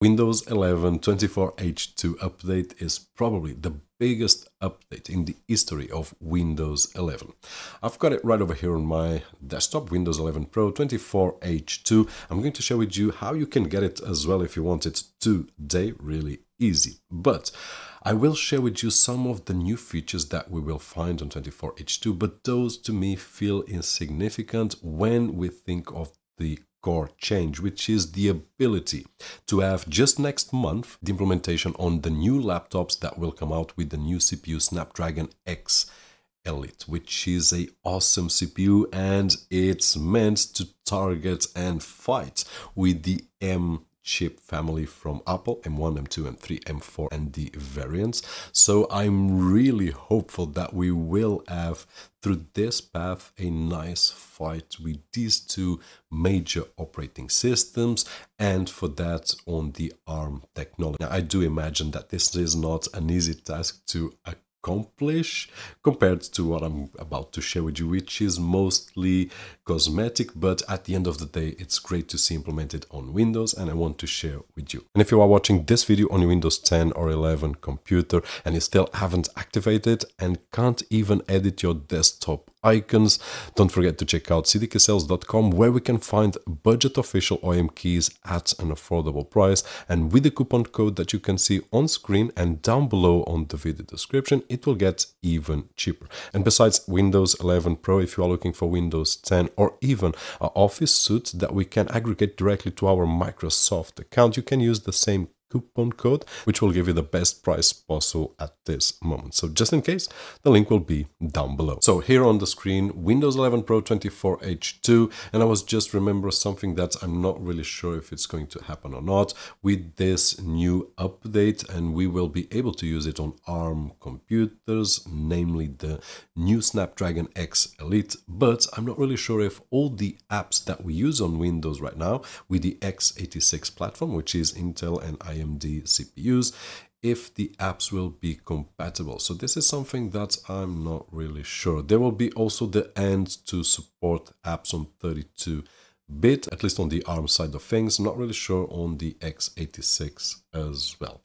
Windows 11 24H2 update is probably the biggest update in the history of Windows 11. I've got it right over here on my desktop, Windows 11 Pro 24H2. I'm going to share with you how you can get it as well if you want it today, really easy. But I will share with you some of the new features that we will find on 24H2, but those to me feel insignificant when we think of the core change, which is the ability to have just next month the implementation on the new laptops that will come out with the new CPU Snapdragon X Elite, which is a awesome CPU and it's meant to target and fight with the M chip family from Apple M1, M2, M3, M4, and the variants. So I'm really hopeful that we will have through this path a nice fight with these two major operating systems and for that on the ARM technology. Now, I do imagine that this is not an easy task to accomplish compared to what I'm about to share with you, which is mostly cosmetic, but at the end of the day, it's great to see implemented on Windows and I want to share with you. And if you are watching this video on Windows 10 or 11 computer and you still haven't activated and can't even edit your desktop icons. Don't forget to check out cdkeysales.com where we can find budget official OEM keys at an affordable price and with the coupon code that you can see on screen and down below on the video description it will get even cheaper. And besides Windows 11 Pro if you are looking for Windows 10 or even an Office suite that we can aggregate directly to our Microsoft account you can use the same coupon code, which will give you the best price possible at this moment. So just in case, the link will be down below. So here on the screen, Windows 11 Pro 24H2, and I was just remember something that I'm not really sure if it's going to happen or not with this new update, and we will be able to use it on ARM computers, namely the new Snapdragon X Elite, but I'm not really sure if all the apps that we use on Windows right now with the x86 platform, which is Intel and AMD CPUs, if the apps will be compatible. So this is something that I'm not really sure. There will be also the end to support apps on 32 bit, at least on the ARM side of things. not really sure on the x86 as well.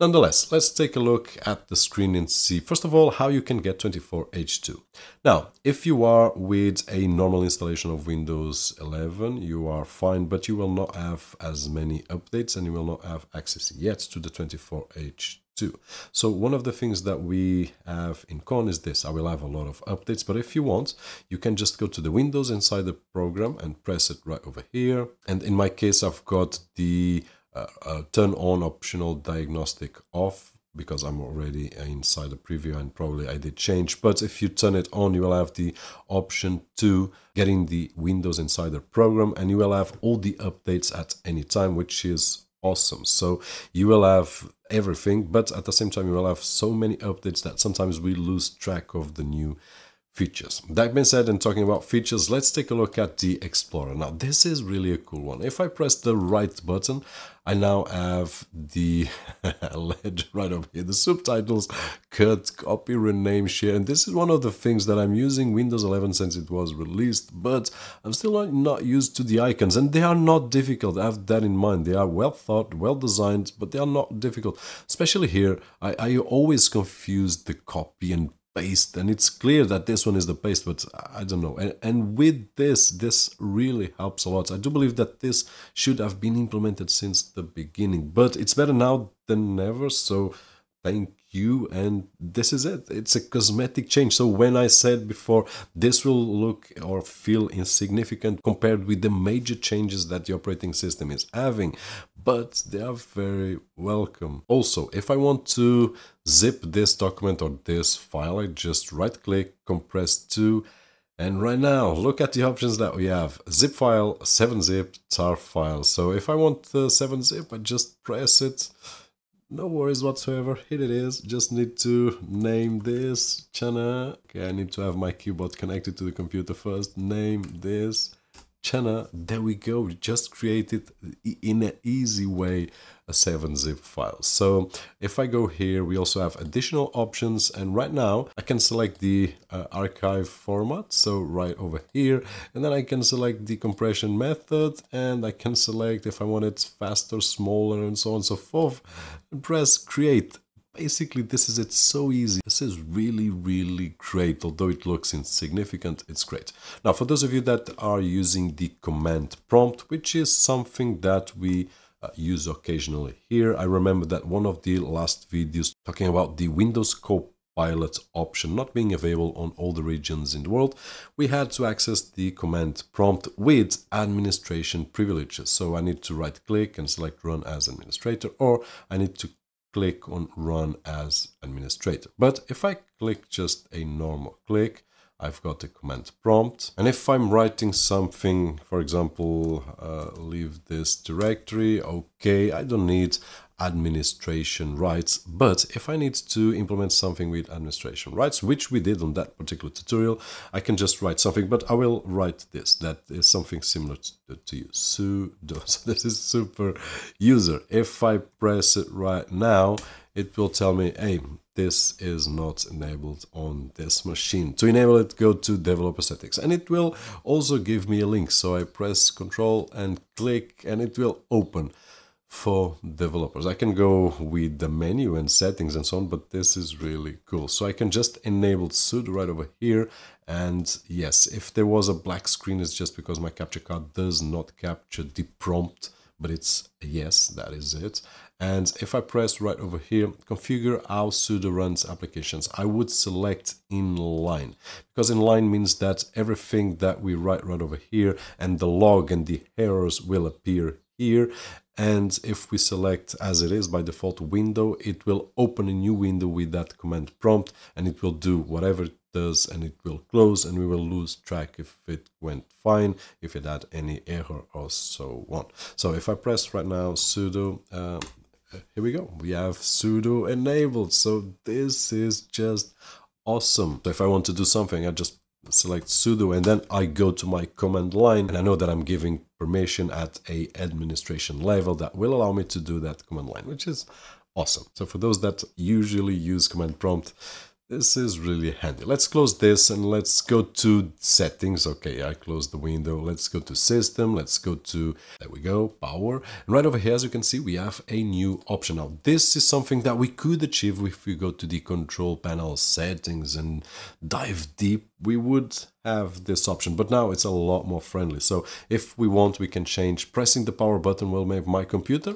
Nonetheless, let's take a look at the screen and see, first of all, how you can get 24H2. Now, if you are with a normal installation of Windows 11, you are fine, but you will not have as many updates and you will not have access yet to the 24H2. So one of the things that we have in Con is this. I will have a lot of updates, but if you want, you can just go to the Windows Insider program and press it right over here. And in my case, I've got the uh, uh, turn on optional diagnostic off because I'm already inside the preview and probably I did change. But if you turn it on, you will have the option to getting the Windows Insider program and you will have all the updates at any time, which is awesome. So you will have everything, but at the same time, you will have so many updates that sometimes we lose track of the new features. That being said, and talking about features, let's take a look at the Explorer. Now, this is really a cool one. If I press the right button, I now have the legend right over here, the subtitles, cut, copy, rename, share. And this is one of the things that I'm using Windows 11 since it was released, but I'm still not used to the icons and they are not difficult. I have that in mind. They are well thought, well designed, but they are not difficult. Especially here, I, I always confuse the copy and paste. And it's clear that this one is the paste but i don't know. And, and with this this really helps a lot. I do believe that this should have been implemented since the beginning but it's better now than never. So thank you. And this is it. It's a cosmetic change. So when i said before this will look or feel insignificant compared with the major changes that the operating system is having but they are very welcome. Also if i want to zip this document or this file i just right click compress to and right now, look at the options that we have. Zip file, 7-zip, tar file. So if I want the 7-zip, I just press it. No worries whatsoever. Here it is. Just need to name this. Channel okay i need to have my keyboard connected to the computer first. Name this Chana, there we go. Just created in an easy way a 7-zip file. So if I go here, we also have additional options. And right now I can select the uh, archive format. So right over here, and then I can select the compression method and I can select if I want it faster, smaller, and so on and so forth. And press create Basically, this is it so easy. This is really, really great. Although it looks insignificant, it's great. Now, for those of you that are using the command prompt, which is something that we uh, use occasionally here, I remember that one of the last videos talking about the Windows Copilot option not being available on all the regions in the world, we had to access the command prompt with administration privileges. So I need to right click and select run as administrator, or I need to click on run as administrator. But if I click just a normal click, I've got a command prompt. And if I'm writing something, for example, uh, leave this directory, okay, I don't need administration rights. But if I need to implement something with administration rights, which we did on that particular tutorial, I can just write something, but I will write this. That is something similar to, to you. sudo. So this is super user. If I press it right now, it will tell me, hey, this is not enabled on this machine. To enable it, go to developer settings and it will also give me a link. So I press control and click and it will open for developers. I can go with the menu and settings and so on, but this is really cool. So I can just enable sudo right over here. And yes, if there was a black screen, it's just because my capture card does not capture the prompt, but it's yes, that is it. And if I press right over here, configure how sudo runs applications, I would select inline because inline means that everything that we write right over here and the log and the errors will appear here and if we select as it is by default window it will open a new window with that command prompt and it will do whatever it does and it will close and we will lose track if it went fine if it had any error or so on. So if i press right now sudo uh, here we go. We have sudo enabled. So this is just awesome. So if i want to do something i just select sudo and then I go to my command line and I know that I'm giving permission at a administration level that will allow me to do that command line, which is awesome. So for those that usually use command prompt, this is really handy. Let's close this and let's go to settings. Okay, I closed the window. Let's go to system. Let's go to, there we go, power. And right over here, as you can see, we have a new option. Now, this is something that we could achieve if we go to the control panel settings and dive deep. We would have this option, but now it's a lot more friendly. So if we want, we can change pressing the power button will make my computer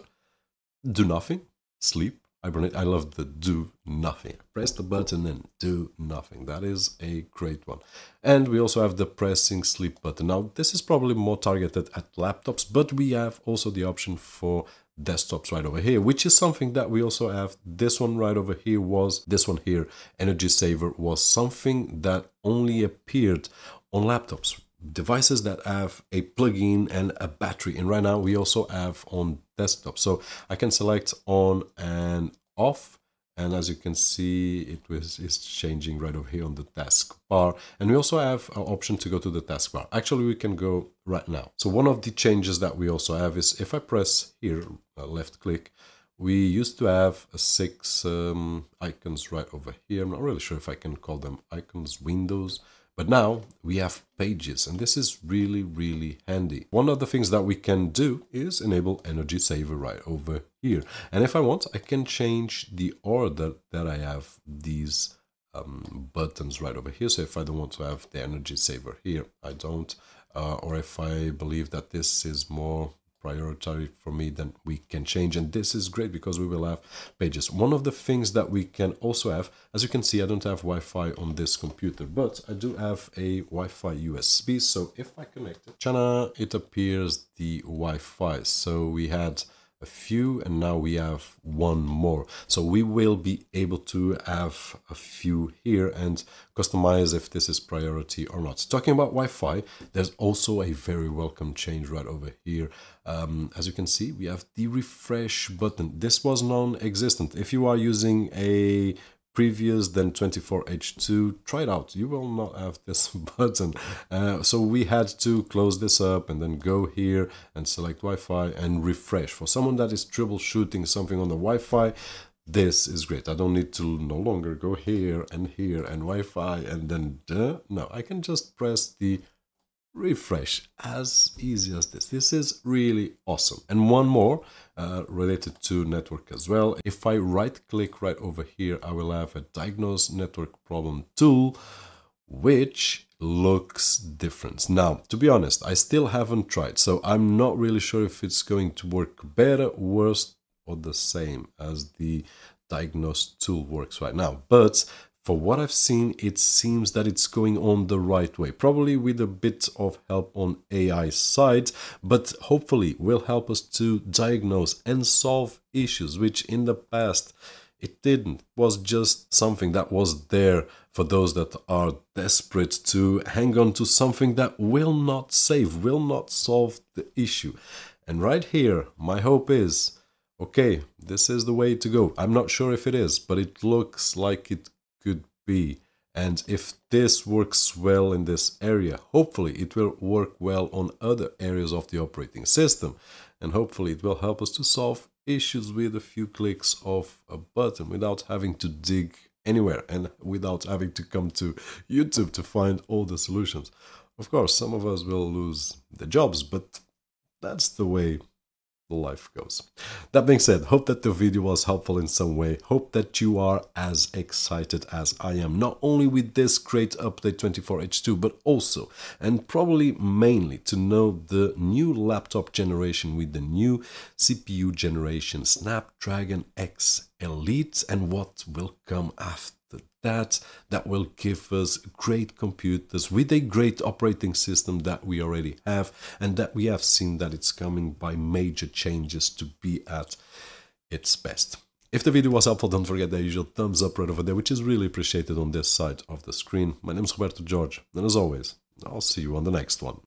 do nothing, sleep, Hibernate, I love the do nothing. Press the button and do nothing. That is a great one. And we also have the pressing sleep button. Now, this is probably more targeted at laptops, but we have also the option for desktops right over here, which is something that we also have. This one right over here was, this one here, Energy Saver, was something that only appeared on laptops devices that have a plug-in and a battery. And right now we also have on desktop. So i can select on and off. And as you can see it was is changing right over here on the taskbar and we also have an option to go to the taskbar actually we can go right now. So one of the changes that we also have is if i press here uh, left click we used to have six um, icons right over here i'm not really sure if i can call them icons windows but now we have pages and this is really, really handy. One of the things that we can do is enable energy saver right over here. And if I want, I can change the order that I have these um, buttons right over here. So if I don't want to have the energy saver here, I don't. Uh, or if I believe that this is more priority for me, then we can change. And this is great because we will have pages. One of the things that we can also have, as you can see, I don't have Wi-Fi on this computer, but I do have a Wi-Fi USB. So if I connect it, Chana, it appears the Wi-Fi. So we had a few and now we have one more. So we will be able to have a few here and customize if this is priority or not. Talking about wi-fi there's also a very welcome change right over here. Um, as you can see we have the refresh button. This was non-existent. If you are using a previous than 24H2, try it out. You will not have this button. Uh, so we had to close this up and then go here and select Wi-Fi and refresh. For someone that is troubleshooting something on the Wi-Fi, this is great. I don't need to no longer go here and here and Wi-Fi and then duh. no, I can just press the refresh as easy as this. This is really awesome. And one more uh, related to network as well. If I right click right over here, I will have a diagnose network problem tool, which looks different. Now, to be honest, I still haven't tried, so I'm not really sure if it's going to work better, worse, or the same as the diagnose tool works right now. But for what I've seen, it seems that it's going on the right way, probably with a bit of help on AI side, but hopefully will help us to diagnose and solve issues, which in the past it didn't. It was just something that was there for those that are desperate to hang on to something that will not save, will not solve the issue. And right here, my hope is, okay, this is the way to go. I'm not sure if it is, but it looks like it be. And if this works well in this area, hopefully it will work well on other areas of the operating system. And hopefully it will help us to solve issues with a few clicks of a button without having to dig anywhere and without having to come to YouTube to find all the solutions. Of course, some of us will lose the jobs, but that's the way life goes. That being said, hope that the video was helpful in some way. Hope that you are as excited as I am, not only with this great update 24H2, but also, and probably mainly, to know the new laptop generation with the new CPU generation Snapdragon X Elite and what will come after that that will give us great computers with a great operating system that we already have and that we have seen that it's coming by major changes to be at its best. If the video was helpful, don't forget the usual thumbs up right over there, which is really appreciated on this side of the screen. My name is Roberto Jorge, and as always, I'll see you on the next one.